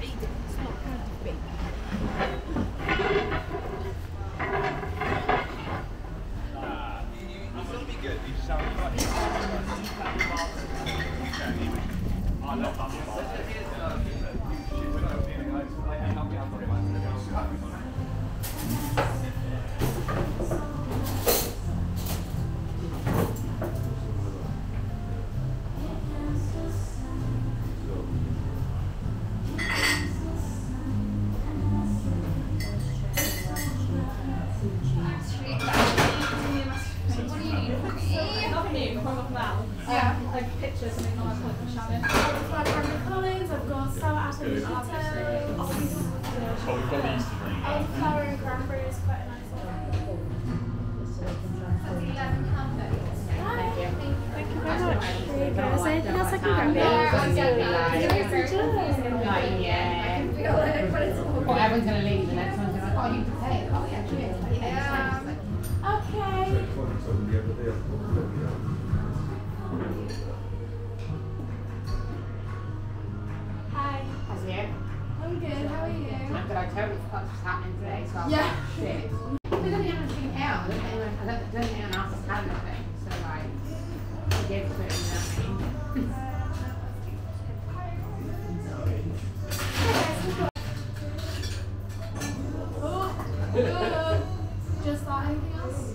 It's not Cardiff B. Yeah. Like pictures, something nice like for Shannon. I've got Brandon Collins, I've got sour apple and latte. Oh, we've got the Easter. Elderflower and cranberry is quite a nice one. Thank you very much. There you go. Is there anything else I can grab you? Like, yeah. Well, everyone's going to leave, the next one's going to, oh, you good, how are you? Not that I totally forgot what's happening today, so I was Yeah. like, shit. We don't have anything else. I don't anyone- I don't don't think anyone else has had anything, so like, I gave it to him, you know what I mean? Oh. Just that, anything else?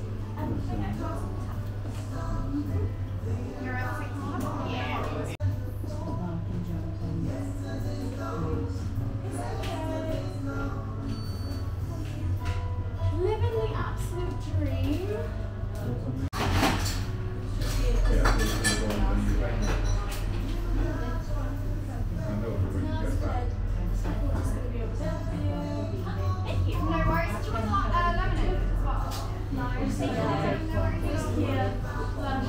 Yeah. Lush.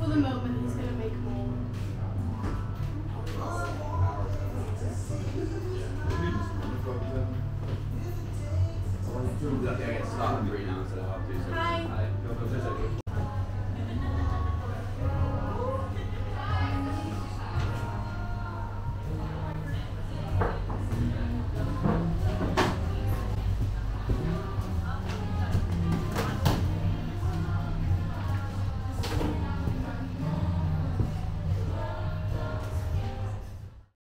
For the moment, I got stopped three now instead of up two. So